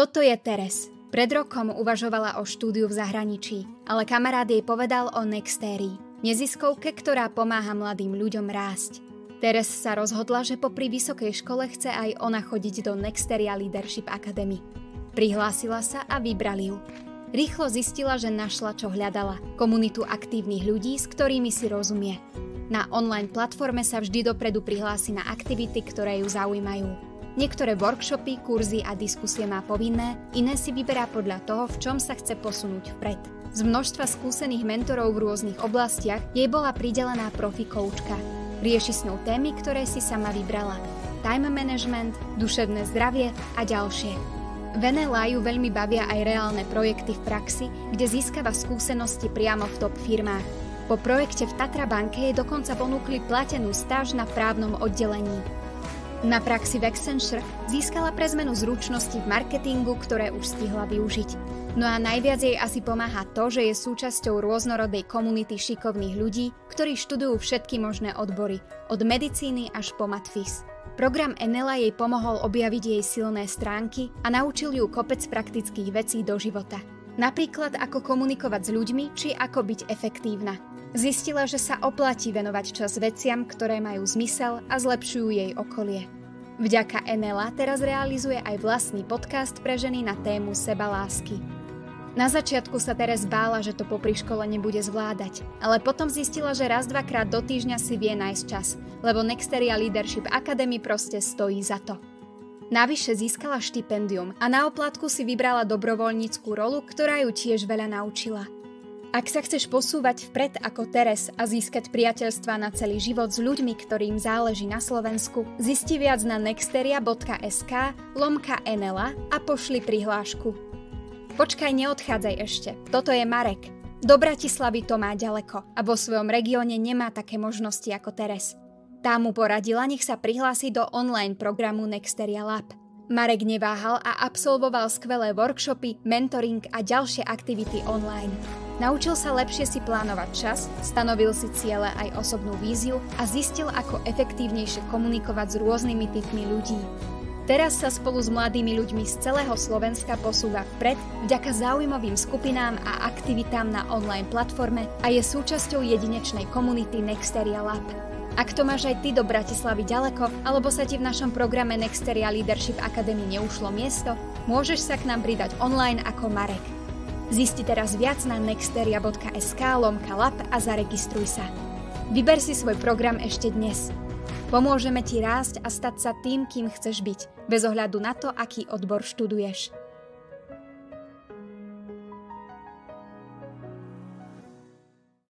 Toto je Teres. Pred rokom uvažovala o štúdiu v zahraničí, ale kamarát jej povedal o Nextérii, neziskovke, ktorá pomáha mladým ľuďom rásť. Teres sa rozhodla, že popri vysokej škole chce aj ona chodiť do Nexteria Leadership Academy. Prihlásila sa a vybrali ju. Rýchlo zistila, že našla, čo hľadala. Komunitu aktívnych ľudí, s ktorými si rozumie. Na online platforme sa vždy dopredu prihlási na aktivity, ktoré ju zaujímajú. Niektoré workshopy, kurzy a diskusie má povinné, iné si vyberá podľa toho, v čom sa chce posunúť vpred. Z množstva skúsených mentorov v rôznych oblastiach jej bola pridelená profi koučka. Rieši s ňou témy, ktoré si sama vybrala. Time management, duševné zdravie a ďalšie. Venela ju veľmi bavia aj reálne projekty v praxi, kde získava skúsenosti priamo v top firmách. Po projekte v Tatra banke jej dokonca ponúkli platenú stáž na právnom oddelení. Na praxi v Accenture získala pre zmenu zručnosti v marketingu, ktoré už stihla využiť. No a najviac jej asi pomáha to, že je súčasťou rôznorodej komunity šikovných ľudí, ktorí študujú všetky možné odbory, od medicíny až po matfis. Program Enela jej pomohol objaviť jej silné stránky a naučil ju kopec praktických vecí do života. Napríklad ako komunikovať s ľuďmi, či ako byť efektívna. Zistila, že sa oplatí venovať čas veciam, ktoré majú zmysel a zlepšujú jej okolie. Vďaka Enela teraz realizuje aj vlastný podcast pre ženy na tému seba lásky. Na začiatku sa Teres bála, že to popri škole nebude zvládať, ale potom zistila, že raz dvakrát do týždňa si vie nájsť čas, lebo Nexteria Leadership Academy proste stojí za to. Navyše získala štipendium a na oplatku si vybrala dobrovoľníckú rolu, ktorá ju tiež veľa naučila – ak sa chceš posúvať vpred ako Teres a získať priateľstva na celý život s ľuďmi, ktorým záleží na Slovensku, zisti viac na nexteria.sk lomka Enela a pošli prihlášku. Počkaj, neodchádzaj ešte. Toto je Marek. Do Bratislavy to má ďaleko a vo svojom regióne nemá také možnosti ako Teres. Tá mu poradila, nech sa prihlási do online programu Nexteria Lab. Marek neváhal a absolvoval skvelé workshopy, mentoring a ďalšie aktivity online. Naučil sa lepšie si plánovať čas, stanovil si ciele aj osobnú víziu a zistil, ako efektívnejšie komunikovať s rôznymi typmi ľudí. Teraz sa spolu s mladými ľuďmi z celého Slovenska posúva vpred vďaka zaujímavým skupinám a aktivitám na online platforme a je súčasťou jedinečnej komunity Nexteria Lab. Ak to máš aj ty do Bratislavy ďaleko, alebo sa ti v našom programe Nexteria Leadership Academy neušlo miesto, môžeš sa k nám pridať online ako Marek. Zisti teraz viac na nexteria.sk lomka lab a zaregistruj sa. Vyber si svoj program ešte dnes. Pomôžeme ti rásť a stať sa tým, kým chceš byť, bez ohľadu na to, aký odbor študuješ.